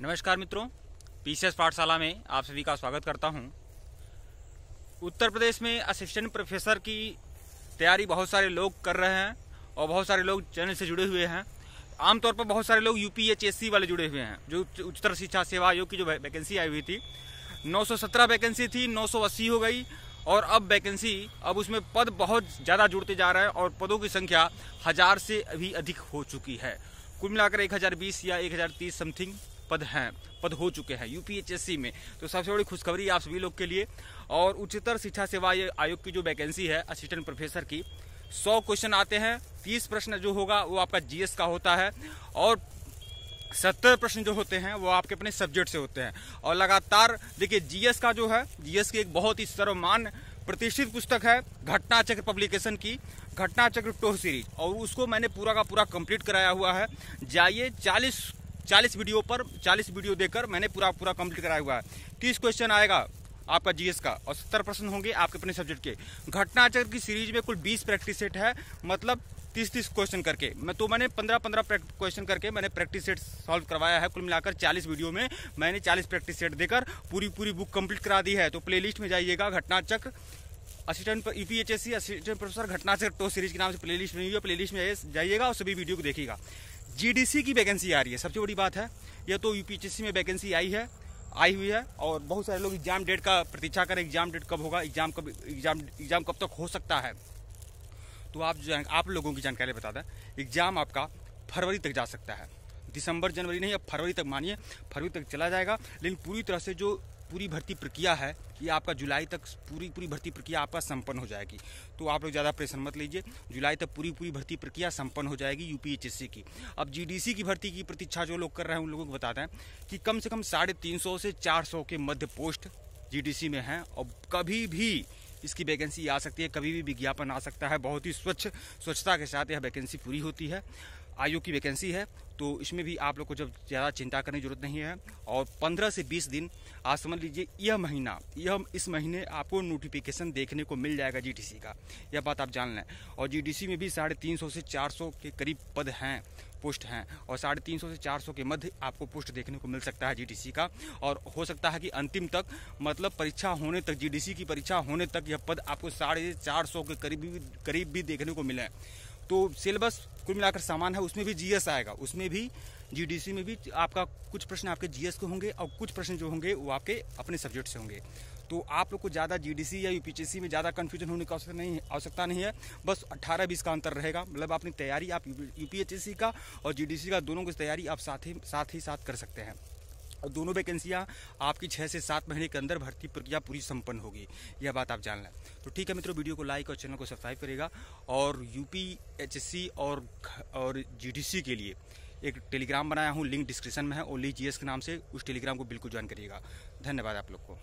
नमस्कार मित्रों, पीसीएस पाठशाला में आप सभी का स्वागत करता हूँ। उत्तर प्रदेश में असिस्टेंट प्रोफेसर की तैयारी बहुत सारे लोग कर रहे हैं और बहुत सारे लोग चैनल से जुड़े हुए हैं। आमतौर पर बहुत सारे लोग यूपीएचएससी वाले जुड़े हुए हैं, जो उच्चतर शिक्षा सेवा आयोग की जो वैकेंसी आई हुई थी। 917 वैकेंसी थी 980 हो गई और अब वैकेंसी अब उसमें पद बहुत ज़्यादा जुड़ते जा रहे हैं और पदों की संख्या हज़ार से भी अधिक हो चुकी है। कुल मिलाकर 1020 या 1030 समथिंग पद हैं, पद हो चुके हैं यूपीएचएससी में। तो सबसे बड़ी खुशखबरी आप सभी लोग के लिए, और उच्चतर शिक्षा सेवा आयोग की जो वैकेंसी है असिस्टेंट प्रोफेसर की, सौ क्वेश्चन आते हैं, तीस प्रश्न जो होगा वो आपका जीएस का होता है, और सत्तर प्रश्न जो होते हैं वो आपके अपने सब्जेक्ट से होते हैं। और लगातार, देखिए जीएस का जो है जीएस की एक बहुत ही सर्वमान प्रतिष्ठित पुस्तक है घटना चक्र पब्लिकेशन की घटना चक्र टोह सीरीज़ और उसको मैंने पूरा का पूरा कंप्लीट कराया हुआ है। जाइए, चालीस चालीस वीडियो पर, चालीस वीडियो देकर मैंने पूरा पूरा कंप्लीट कराया हुआ है। तीस क्वेश्चन आएगा आपका जीएस का और सत्तर प्रश्न होंगे आपके अपने सब्जेक्ट के। घटनाचक्र की सीरीज़ में कुल बीस प्रैक्टिस सेट है मतलब तीस तीस क्वेश्चन करके। मैं तो मैंने पंद्रह पंद्रह क्वेश्चन करके मैंने प्रैक्टिस सेट सॉल्व करवाया है कुल मिलाकर चालीस वीडियो में। मैंने चालीस प्रैक्टिस सेट देकर पूरी पूरी बुक कंप्लीट करा दी है। तो प्लेलिस्ट में जाइएगा, Ghatnachakra assistant UPHSC assistant professor Ghatnachakra to series के नाम से प्लेलिस्ट बनी हुई है। प्लेलिस्ट में जाइएगा और सभी वीडियो को देखिएगा। जीडीसी की वैकेंसी आ रही है। सबसे बड़ी बात है यह तो यूपीएचएससी में वैकेंसी आई है, आई हुई है, और बहुत सारे लोग एग्ज़ाम डेट का प्रतीक्षा करें एग्ज़ाम डेट कब होगा एग्ज़ाम कब एग्ज़ाम एग्ज़ाम कब तक हो सकता है। तो आप जो आप लोगों की जानकारी बता दें एग्ज़ाम आपका फरवरी तक जा सकता है। दिसंबर जनवरी नहीं, अब फरवरी तक मानिए, फरवरी तक चला जाएगा, लेकिन पूरी तरह से जो पूरी भर्ती प्रक्रिया है ये आपका जुलाई तक पूरी पूरी भर्ती प्रक्रिया आपका संपन्न हो जाएगी। तो आप लोग ज़्यादा प्रेशर मत लीजिए। जुलाई तक पूरी पूरी भर्ती प्रक्रिया संपन्न हो जाएगी यूपीएचएससी की। अब जीडीसी की भर्ती की प्रतीक्षा जो लोग कर रहे हैं, उन लोगों को बताते हैं कि कम से कम साढ़े तीन सौ से चार सौ के मध्य पोस्ट जीडीसी में हैं। और कभी भी इसकी वैकेंसी आ सकती है, कभी भी विज्ञापन आ सकता है। बहुत ही स्वच्छ, स्वच्छता के साथ यह वैकेंसी पूरी होती है। आयोग की वैकेंसी है तो इसमें भी आप लोग को जब ज़्यादा चिंता करने की ज़रूरत नहीं है। और 15 से 20 दिन आज समझ लीजिए, यह महीना, यह इस महीने आपको नोटिफिकेशन देखने को मिल जाएगा जीटीसी का। यह बात आप जान लें। और जीडीसी में भी साढ़े तीन सौ से चार सौ के करीब पद हैं पोस्ट हैं। और साढ़े तीन सौ से चार सौ के मध्य आपको पोस्ट देखने को मिल सकता है जीडीसी का। और हो सकता है कि अंतिम तक मतलब परीक्षा होने तक जीडीसी की परीक्षा होने तक यह पद आपको साढ़े चार सौ के करीब करीब भी देखने को मिले। तो सिलेबस कुल मिलाकर सामान है, उसमें भी जीएस आएगा। उसमें भी जीडीसी में भी आपका कुछ प्रश्न आपके जीएस के होंगे और कुछ प्रश्न जो होंगे वो आपके अपने सब्जेक्ट से होंगे। तो आप लोग को ज़्यादा जीडीसी या यूपीएससी में ज़्यादा कन्फ्यूज़न होने की आवश्यकता नहीं आवश्यकता नहीं है। बस 18 बीस का अंतर रहेगा। मतलब अपनी तैयारी आप यूपीएचएससी का और जीडीसी का दोनों की तैयारी आप साथ ही साथ ही साथ कर सकते हैं। और दोनों वैकेंसियाँ आपकी छः से सात महीने के अंदर भर्ती प्रक्रिया पूरी संपन्न होगी। यह बात आप जान लें। तो ठीक है मित्रों, वीडियो को लाइक और चैनल को सब्सक्राइब करेगा और यूपी एचएससी और और जीडीसी के लिए एक टेलीग्राम बनाया हूँ। लिंक डिस्क्रिप्शन में है। ओली जीएस के नाम से उस टेलीग्राम को बिल्कुल ज्वाइन करिएगा। धन्यवाद आप लोग को।